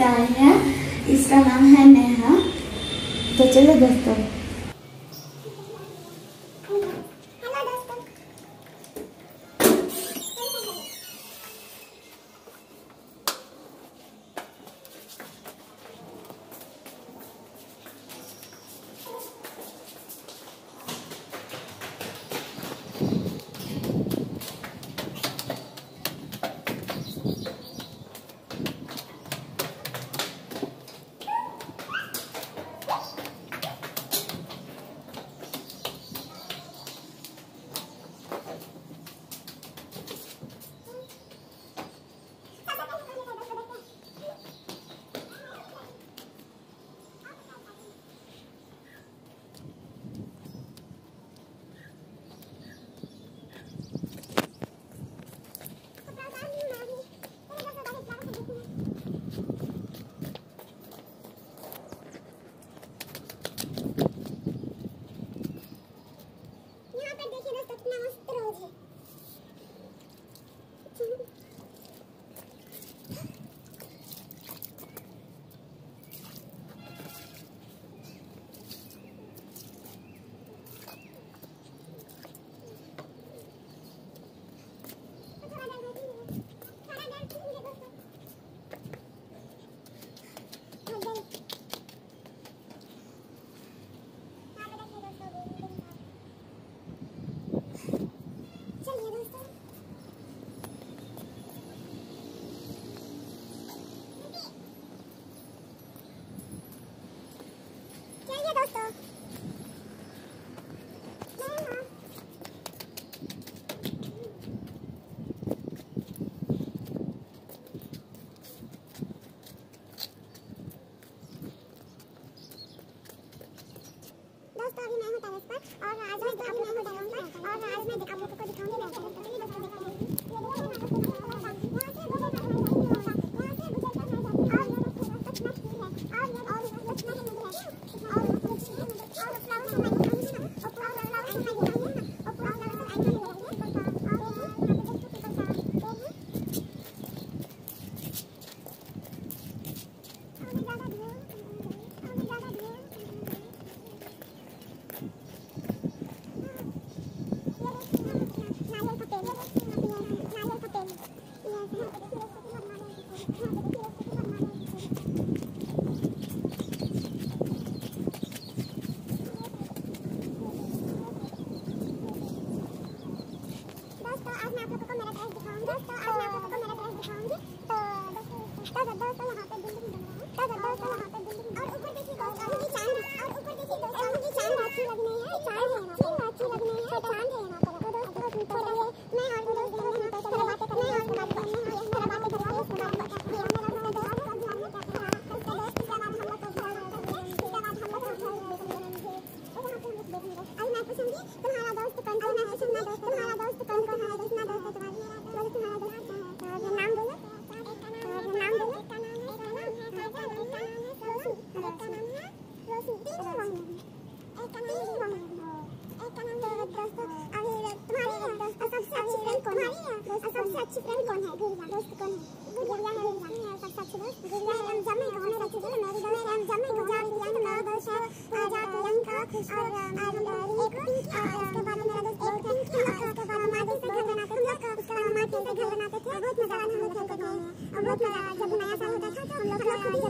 से आई है। इसका नाम है नेहा। तो चलो दोस्तों। डांस पर और आज मैं आप लोगों को डांस और आज मैं आप लोगों को दिखाऊँगी अच्छी फ्रेंड कौन है गुड़िया दोस्त कौन है गुड़िया है गुड़िया है सबसे अच्छी दोस्त गुड़िया है हम जमे को मेरे अच्छी दोस्त मेरी दोस्त हम जमे को जान दिया तो मेरा दोस्त है आज़ाद प्रियंका और और एक और उसके बाद मेरा दोस्त एक है उसके बाद हम आगे घर बनाते थे उसके बाद हम आगे घर बनाते थे बहुत मज़ा आता हम लोग खेलते थे और बहुत मज़ा जब नया साल होता था तो हम लोग